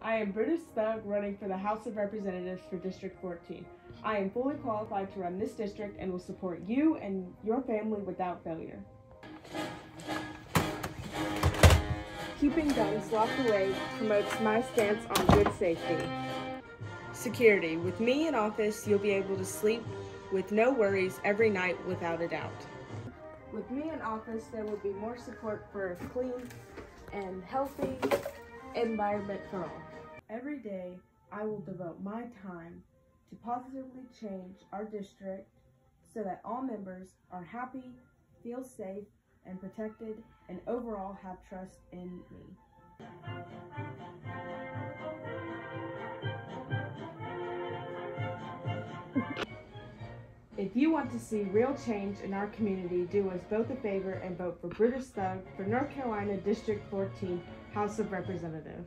I am Brutus Thug running for the House of Representatives for District 14. I am fully qualified to run this district and will support you and your family without failure. Keeping guns locked away promotes my stance on good safety. Security. With me in office, you'll be able to sleep with no worries every night without a doubt. With me in office, there will be more support for a clean and healthy environment for all. Every day, I will devote my time to positively change our district so that all members are happy, feel safe, and protected, and overall have trust in me. If you want to see real change in our community, do us both a favor and vote for Brutus Thug for North Carolina District 14 House of Representative.